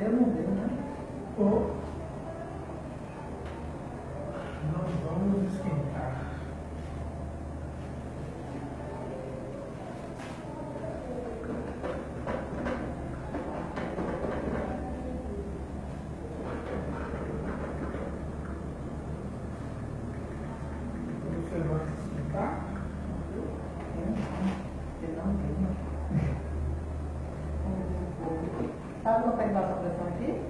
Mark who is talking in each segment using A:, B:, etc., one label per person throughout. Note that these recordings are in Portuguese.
A: modelo, modelo, né? Ou Tá Pressão aqui?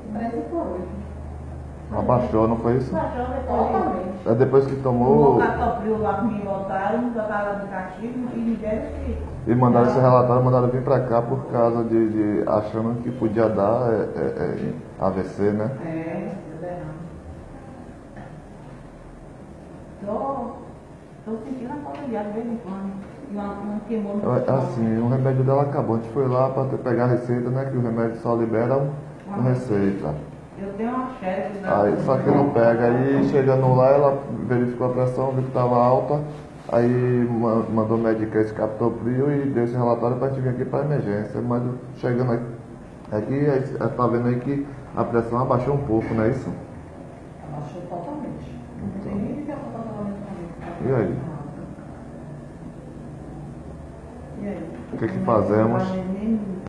A: Abaixou, não foi isso?
B: Abaixou depois.
A: É depois que tomou.
B: Lá que me botaram castigo e me
A: E mandaram esse relatório, mandaram vir pra cá por causa de. de achando que podia dar é, é, é, AVC, né?
B: É, Tô, tô sentindo a falta de ar de vez em quando. Uma, uma queimou no
A: É, Assim, o remédio dela acabou. A gente foi lá para pegar a receita, né? Que o remédio só libera um, com receita.
B: Eu tenho uma chefe da.
A: Aí, só que não pega. Aí chegando lá, ela verificou a pressão, viu que estava alta. Aí ma- mandou o Medicate Captopril e deu esse relatório para a gente vir aqui para emergência. Mas chegando aqui, aqui aí, tá vendo aí que a pressão abaixou um pouco, não é isso?
C: Abaixou totalmente.
B: Não tem nem que.
A: E aí?
B: E aí?
A: O que que fazemos?